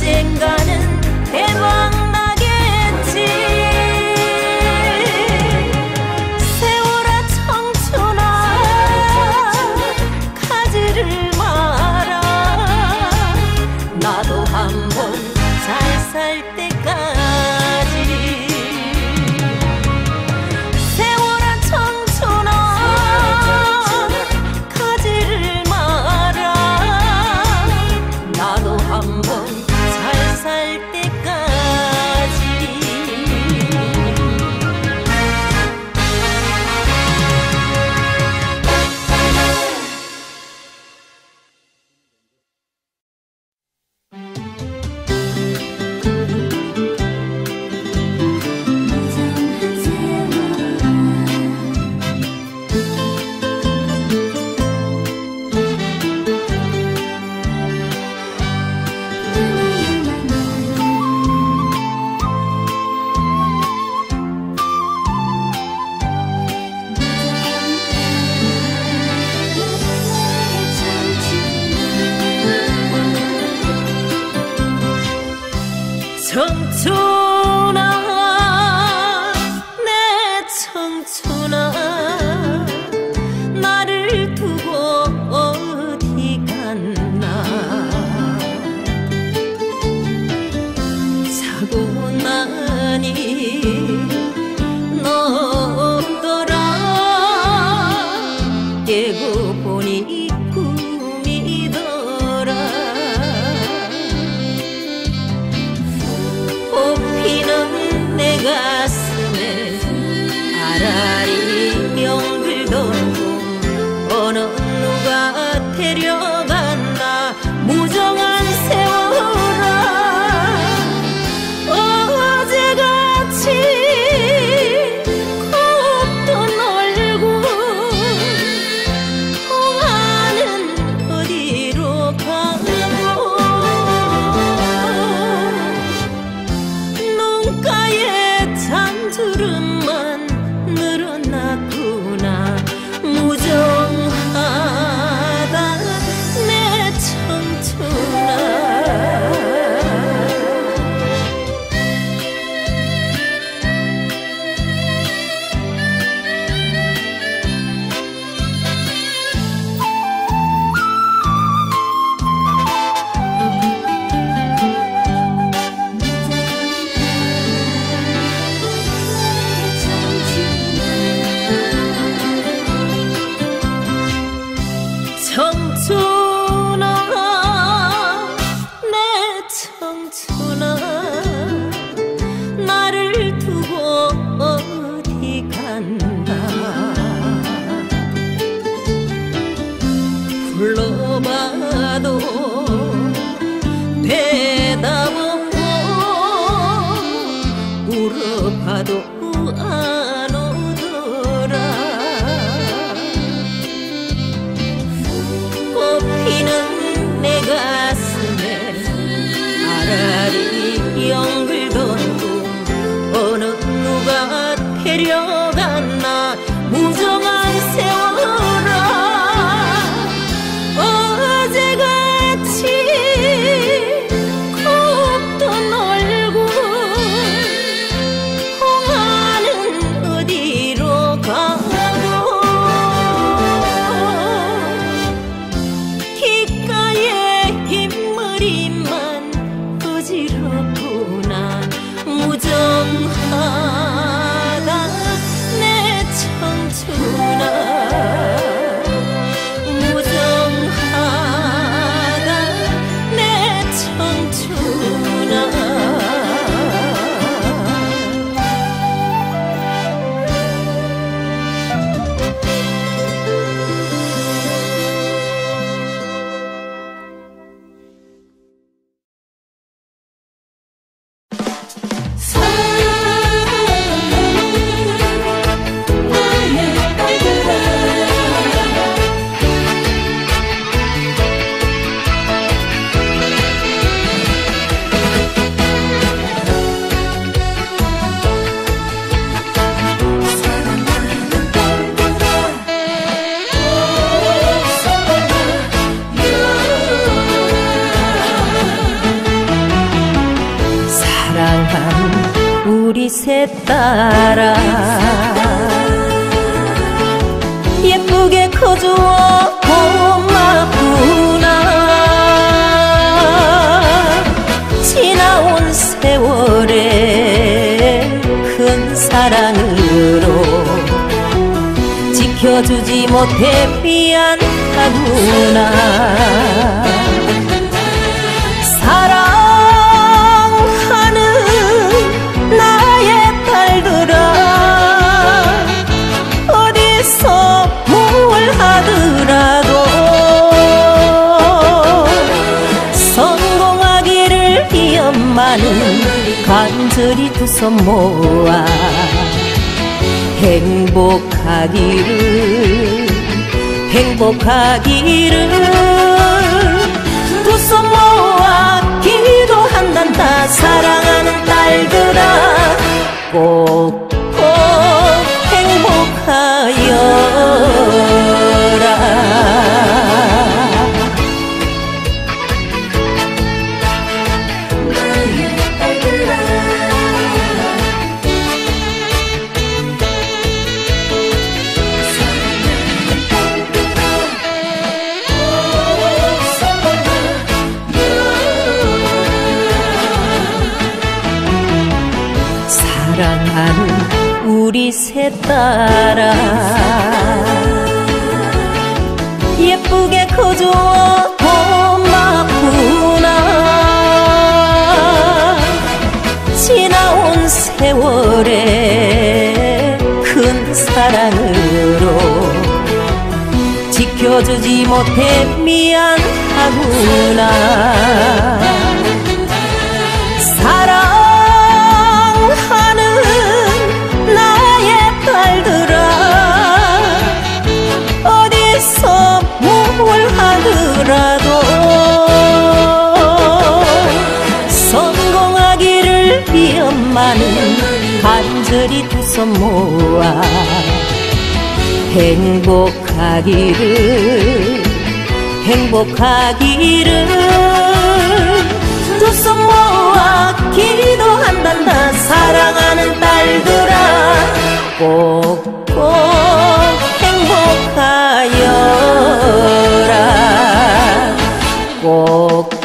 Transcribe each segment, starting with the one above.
Ding dong. 多。 셋 따라 예쁘게 커주어 고맙구나. 지나온 세월에 큰 사랑으로 지켜주지 못해 미안하구나 손 모아 행복하기를 행복하기를 우리 셋 따라 예쁘게 커줘 고맙구나. 지나온 세월에 큰 사랑으로 지켜주지 못해 미안하구나 위험만은 간절히 두 손 모아 행복하기를 행복하기를 두 손 모아 기도한단다. 사랑하는 딸들아 꼭꼭 행복하여라. 꼭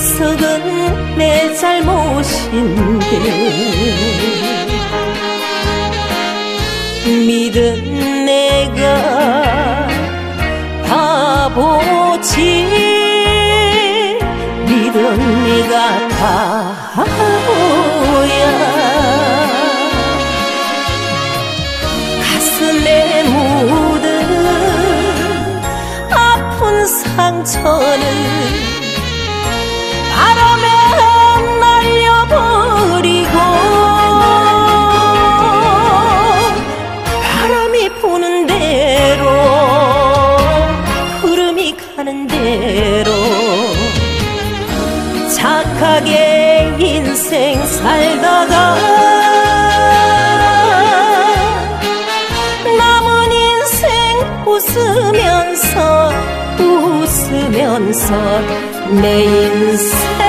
어리석은 내 잘못인데. 믿은 내가 바보지. 믿은 네가 바 웃으면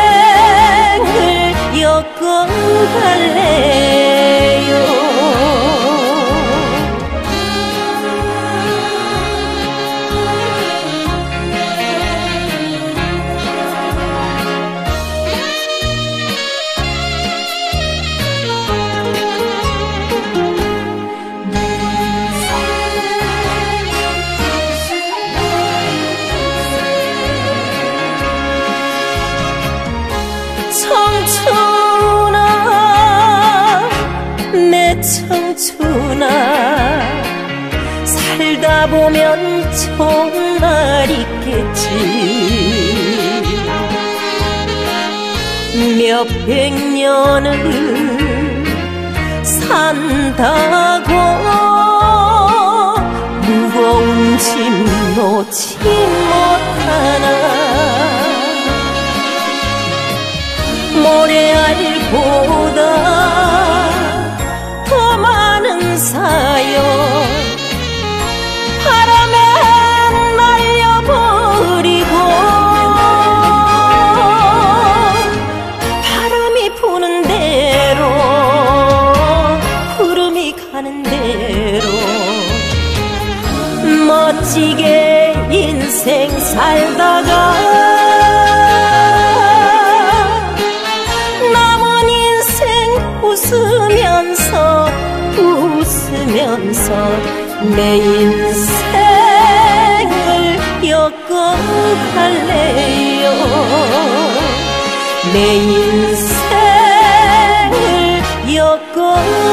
청춘아 살다 보면 좋은 날 있겠지. 몇백 년을 산다고 무거운 짐 놓지 못하나. 모래알보 멋지게 인생 살다가 남은 인생 웃으면서 웃으면서 내 인생을 엮어갈래요. 내 인생을 엮어갈래요